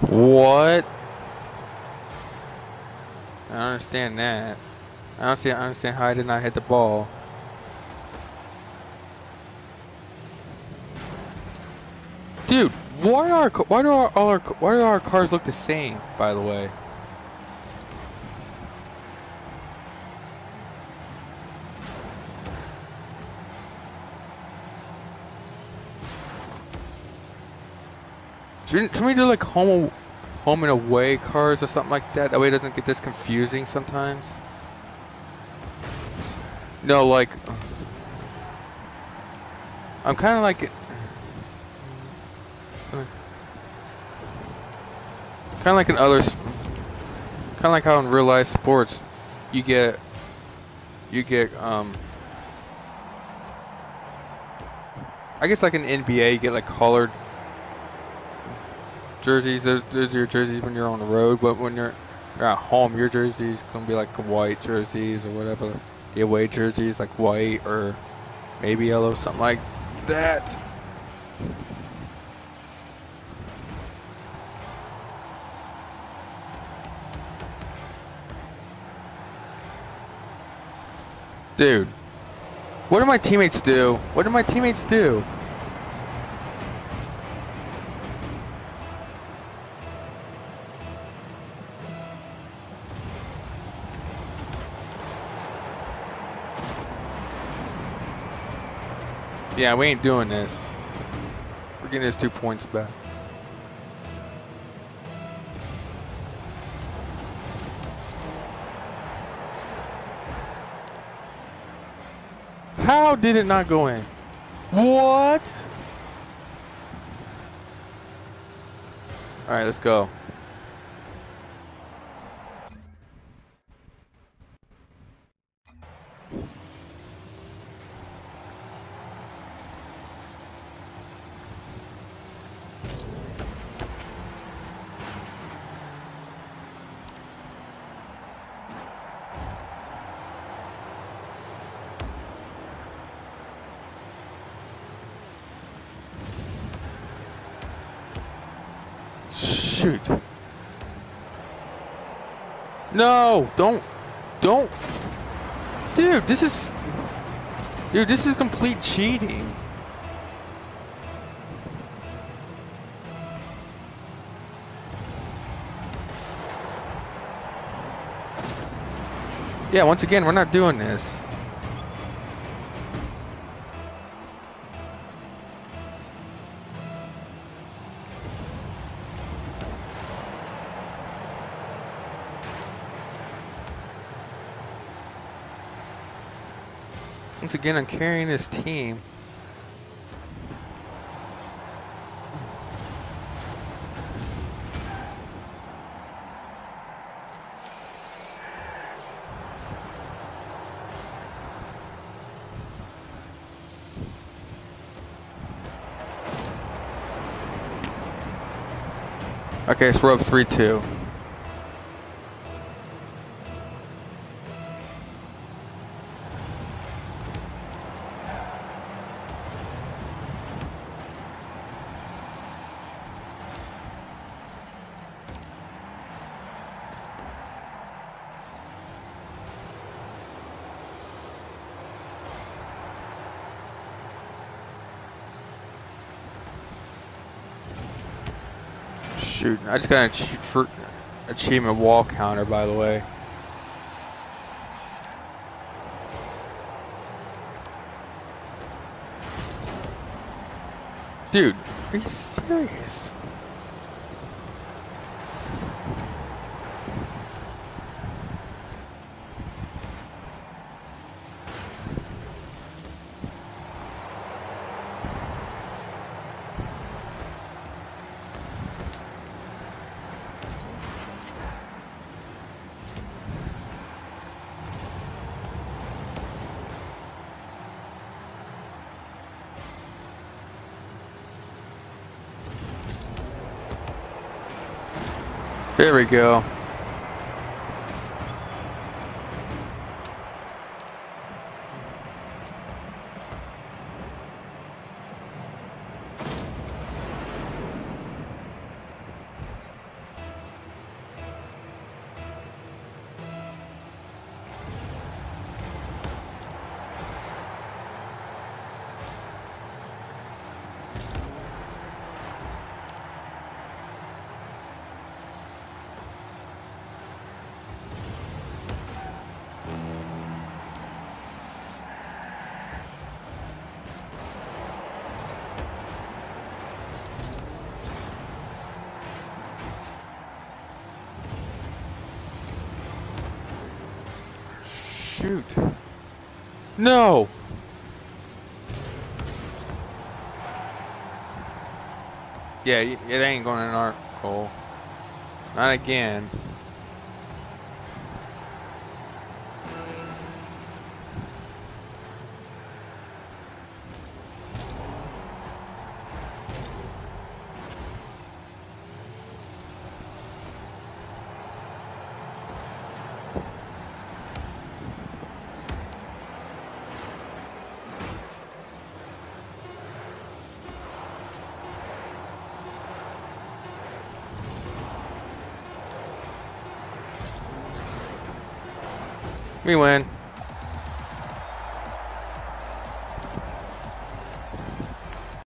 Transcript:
What? I don't understand that. I don't see. I understand how I did not hit the ball. Dude, why are why do our, all our why do our cars look the same? By the way. Shouldn't, shouldn't we do like home, home and away cars or something like that? That way it doesn't get this confusing sometimes. No, like I'm kind of like kind of like in other, kind of like how in real life sports, you get you get um. I guess like in NBA, you get like colored jerseys. Those, those are your jerseys when you're on the road, but when you're, you're at home, your jerseys gonna be like white jerseys or whatever. The away jerseys like white or maybe yellow, something like that. Dude, what do my teammates do? What do my teammates do? Yeah, we ain't doing this. We're getting his two points back. How did it not go in? What? All right, let's go. Shoot. No, don't, don't. Dude, this is, dude, this is complete cheating. Yeah, once again, we're not doing this. Once again, I'm carrying this team. Okay, so we're up 3-2. Shoot, I just got an achievement wall counter, by the way. Dude, are you serious? There we go. Shoot. No! Yeah, it ain't going in our hole. Not again. We win.